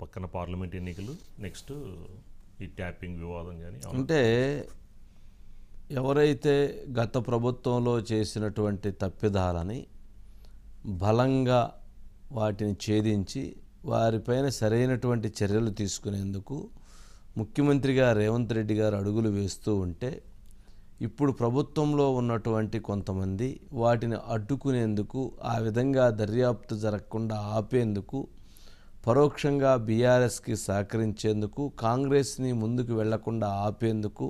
పక్కన పార్లమెంట్ ఎన్నికలు నెక్స్ట్ ఈ ట్యాపింగ్ వివాదం కానీ అంటే ఎవరైతే గత ప్రభుత్వంలో చేసినటువంటి తప్పిదాలని బలంగా వాటిని ఛేదించి వారిపైన సరైనటువంటి చర్యలు తీసుకునేందుకు ముఖ్యమంత్రిగా రేవంత్ రెడ్డి గారు అడుగులు వేస్తూ ఉంటే ఇప్పుడు ప్రభుత్వంలో ఉన్నటువంటి కొంతమంది వాటిని అడ్డుకునేందుకు ఆ విధంగా దర్యాప్తు జరగకుండా ఆపేందుకు పరోక్షంగా బీఆర్ఎస్కి సహకరించేందుకు కాంగ్రెస్ని ముందుకు వెళ్ళకుండా ఆపేందుకు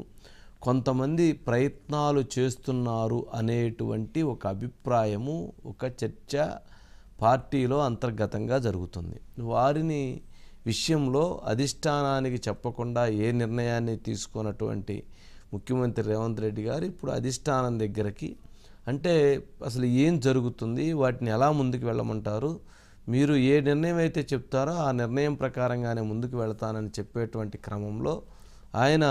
కొంతమంది ప్రయత్నాలు చేస్తున్నారు అనేటువంటి ఒక అభిప్రాయము ఒక చర్చ పార్టీలో అంతర్గతంగా జరుగుతుంది. వారిని విషయంలో అధిష్టానానికి చెప్పకుండా ఏ నిర్ణయాన్ని తీసుకున్నటువంటి ముఖ్యమంత్రి రేవంత్ రెడ్డి గారు ఇప్పుడు అధిష్టానం దగ్గరికి అంటే అసలు ఏం జరుగుతుంది వాటిని ఎలా ముందుకు వెళ్ళమంటారు మీరు ఏ నిర్ణయం అయితే చెప్తారో ఆ నిర్ణయం ప్రకారంగానే ముందుకు వెళతానని చెప్పేటువంటి క్రమంలో ఆయన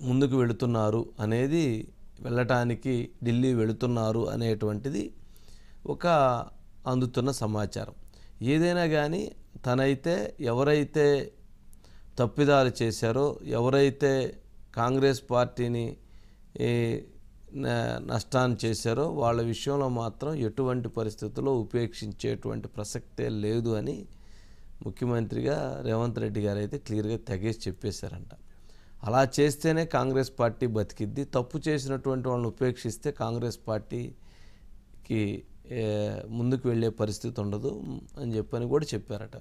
ముందుకు వెళుతున్నారు అనేది వెళ్ళటానికి ఢిల్లీ వెళుతున్నారు అనేటువంటిది ఒక అందుతున్న సమాచారం. ఏదైనా కానీ తనైతే ఎవరైతే తప్పిదాలు చేశారో ఎవరైతే కాంగ్రెస్ పార్టీని నష్టాన్ని చేశారో వాళ్ళ విషయంలో మాత్రం ఎటువంటి పరిస్థితుల్లో ఉపేక్షించేటువంటి ప్రసక్తే లేదు అని ముఖ్యమంత్రిగా రేవంత్ రెడ్డి గారు అయితే క్లియర్గా తెగేసి చెప్పేశారంట. అలా చేస్తేనే కాంగ్రెస్ పార్టీ బతికిద్ది. తప్పు చేసినటువంటి వాళ్ళని ఉపేక్షిస్తే కాంగ్రెస్ పార్టీకి ముందుకు వెళ్ళే పరిస్థితి ఉండదు అని చెప్పని కూడా చెప్పారట.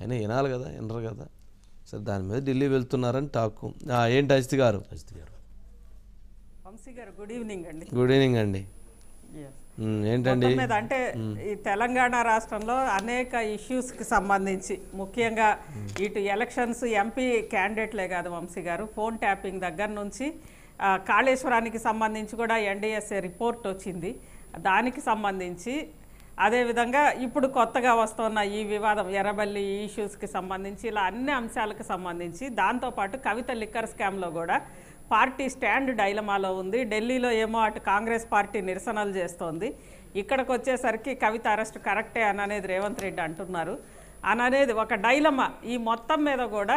అయినా వినాలి కదా వినరు కదా. సరే దాని మీద ఢిల్లీ వెళ్తున్నారని టాకు. ఏంటి అజిత్ గారు? అజిత్ గారు. వంశీ గారు గుడ్ ఈవినింగ్ అండి. గుడ్ ఈవినింగ్ అండి. ఏంటండి? అంటే ఈ తెలంగాణ రాష్ట్రంలో అనేక issues కి సంబంధించి ముఖ్యంగా ఇటు ఎలక్షన్స్ ఎంపీ క్యాండిడేట్లే కాదు వంశీ గారు. ఫోన్ ట్యాపింగ్ దగ్గర నుంచి కాళేశ్వరానికి సంబంధించి కూడా ఎన్డీఎస్ఏ రిపోర్ట్ వచ్చింది. దానికి సంబంధించి అదేవిధంగా ఇప్పుడు కొత్తగా వస్తున్న ఈ వివాదం ఎర్రబల్లి ఇష్యూస్కి సంబంధించి ఇలా అన్ని అంశాలకు సంబంధించి దాంతోపాటు కవిత లిక్కర్ స్కామ్లో కూడా పార్టీ స్టాండ్ డైలమాలో ఉంది. ఢిల్లీలో ఏమో అటు కాంగ్రెస్ పార్టీ నిరసనలు చేస్తోంది. ఇక్కడికి వచ్చేసరికి కవిత అరెస్ట్ కరెక్టే అని అనేది రేవంత్ రెడ్డి అంటున్నారు. అని అనేది ఒక డైలమా. ఈ మొత్తం మీద కూడా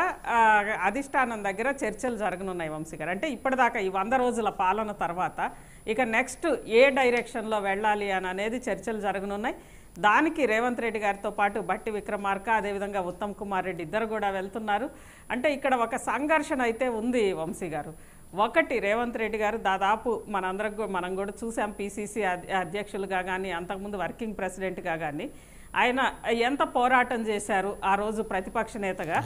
అధిష్టానం దగ్గర చర్చలు జరగనున్నాయి వంశీ గారు. అంటే ఇప్పటిదాకా ఈ వంద రోజుల పాలన తర్వాత ఇక నెక్స్ట్ ఏ డైరెక్షన్లో వెళ్ళాలి అని అనేది చర్చలు జరగనున్నాయి. దానికి రేవంత్ రెడ్డి గారితో పాటు బట్టి విక్రమార్క అదేవిధంగా ఉత్తమ్ కుమార్ రెడ్డి ఇద్దరు కూడా వెళ్తున్నారు. అంటే ఇక్కడ ఒక సంఘర్షణ అయితే ఉంది వంశీ గారు. ఒకటి రేవంత్ రెడ్డి గారు దాదాపు మనందరం మనం కూడా చూసాం పీసీసీ అధ్యక్షులుగా కానీ అంతకుముందు వర్కింగ్ ప్రెసిడెంట్గా కానీ ఆయన ఎంత పోరాటం చేశారు ఆ రోజు ప్రతిపక్ష నేతగా?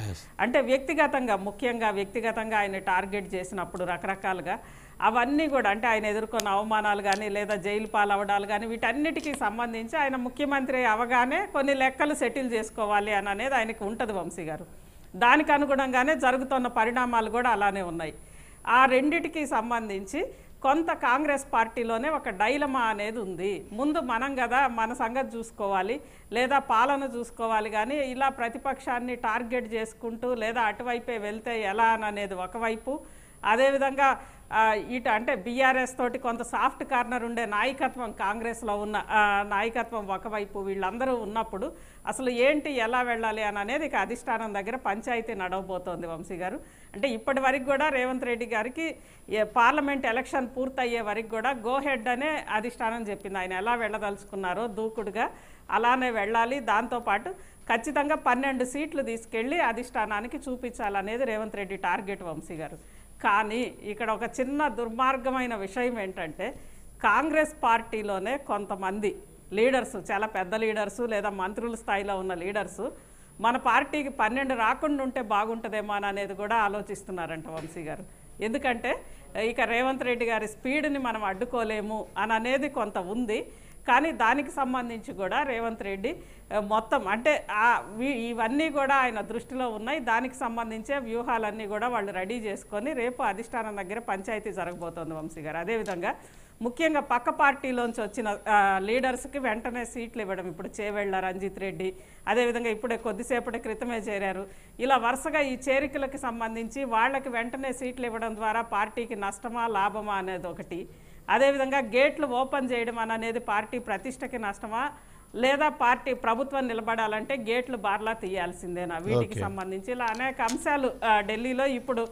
అంటే వ్యక్తిగతంగా ముఖ్యంగా వ్యక్తిగతంగా ఆయన టార్గెట్ చేసినప్పుడు రకరకాలుగా అవన్నీ కూడా అంటే ఆయన ఎదుర్కొన్న అవమానాలు కానీ లేదా జైలు పాలవడాలు కానీ వీటన్నిటికీ సంబంధించి ఆయన ముఖ్యమంత్రి అవగానే కొన్ని లెక్కలు సెటిల్ చేసుకోవాలి అని అనేది ఆయనకు ఉంటుంది వంశీ గారు. దానికి అనుగుణంగానే జరుగుతున్న పరిణామాలు కూడా అలానే ఉన్నాయి. ఆ రెండిటికి సంబంధించి కొంత కాంగ్రెస్ పార్టీలోనే ఒక డైలమా అనేది ఉంది. ముందు మనం కదా మన సంగతి చూసుకోవాలి లేదా పాలన చూసుకోవాలి కానీ ఇలా ప్రతిపక్షాన్ని టార్గెట్ చేసుకుంటూ లేదా అటువైపే వెళ్తే ఎలా అని అనేది ఒకవైపు. అదేవిధంగా ఇటు అంటే బీఆర్ఎస్ తోటి కొంత సాఫ్ట్ కార్నర్ ఉండే నాయకత్వం కాంగ్రెస్లో ఉన్న నాయకత్వం ఒకవైపు వీళ్ళందరూ ఉన్నప్పుడు అసలు ఏంటి ఎలా వెళ్ళాలి అని అనేది ఇక అధిష్టానం దగ్గర పంచాయతీ నడవబోతోంది వంశీ గారు. అంటే ఇప్పటి వరకు కూడా రేవంత్ రెడ్డి గారికి పార్లమెంట్ ఎలక్షన్ పూర్తయ్యే వరకు కూడా గో హెడ్ అనే అధిష్టానం చెప్పింది. ఆయన ఎలా వెళ్ళదలుచుకున్నారో దూకుడుగా అలానే వెళ్ళాలి. దాంతోపాటు ఖచ్చితంగా పన్నెండు సీట్లు తీసుకెళ్ళి అధిష్టానానికి చూపించాలనేది రేవంత్ రెడ్డి టార్గెట్ వంశీ గారు. కానీ ఇక్కడ ఒక చిన్న దుర్మార్గమైన విషయం ఏంటంటే కాంగ్రెస్ పార్టీలోనే కొంతమంది లీడర్స్ చాలా పెద్ద లీడర్సు లేదా మంత్రుల స్థాయిలో ఉన్న లీడర్సు మన పార్టీకి పన్నెండు రాకుండా ఉంటే బాగుంటుందేమో అని అనేది కూడా ఆలోచిస్తున్నారంట వంశీ గారు. ఎందుకంటే ఇక రేవంత్ రెడ్డి గారి స్పీడ్ని మనం అడ్డుకోలేము అని అనేది కొంత ఉంది. కానీ దానికి సంబంధించి కూడా రేవంత్ రెడ్డి మొత్తం అంటే ఇవన్నీ కూడా ఆయన దృష్టిలో ఉన్నాయి. దానికి సంబంధించే వ్యూహాలన్నీ కూడా వాళ్ళు రెడీ చేసుకొని రేపు అధిష్టానం దగ్గర పంచాయతీ జరగబోతోంది వంశీ గారు. అదేవిధంగా ముఖ్యంగా పక్క పార్టీలోంచి వచ్చిన లీడర్స్కి వెంటనే సీట్లు ఇవ్వడం ఇప్పుడు చేవెళ్ళ రంజిత్ రెడ్డి అదేవిధంగా ఇప్పుడే కొద్దిసేపటి క్రితమే చేరారు. ఇలా వరుసగా ఈ చేరికలకు సంబంధించి వాళ్ళకి వెంటనే సీట్లు ఇవ్వడం ద్వారా పార్టీకి నష్టమా లాభమా అనేది ఒకటి. అదేవిధంగా గేట్లు ఓపెన్ చేయడం అని అనేది పార్టీ ప్రతిష్టకి నష్టమా? లేదా పార్టీ ప్రభుత్వం నిలబడాలంటే గేట్లు బార్లా తీయాల్సిందేనా వీటికి సంబంధించి. ఇలా అనేక అంశాలు ఢిల్లీలో ఇప్పుడు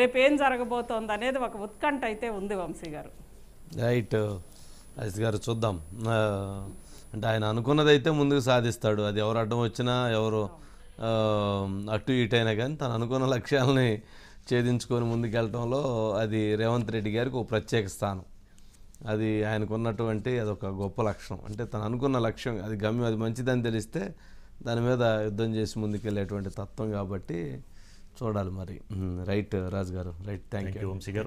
రేపు ఏం జరగబోతోంది అనేది ఒక ఉత్కంఠ అయితే ఉంది వంశీ గారు. రైట్. అజిత్ గారు చూద్దాం. అంటే ఆయన అనుకున్నదైతే ముందుకు సాధిస్తాడు. అది ఎవరు అడ్డం వచ్చినా ఎవరు అటు ఇటు అయినా కానీ తను అనుకున్న లక్ష్యాలని ఛేదించుకొని ముందుకెళ్ళటంలో అది రేవంత్ రెడ్డి గారికి ఒక ప్రత్యేక స్థానం. అది ఆయనకు ఉన్నటువంటి అదొక గొప్ప లక్ష్యం అంటే తను అనుకున్న లక్ష్యం అది గమ్యం అది మంచిదని తెలిస్తే దాని మీద యుద్ధం చేసి ముందుకెళ్ళేటువంటి తత్వం కాబట్టి చూడాలి మరి. Right Raju garu right thank you. You Vamsi garu.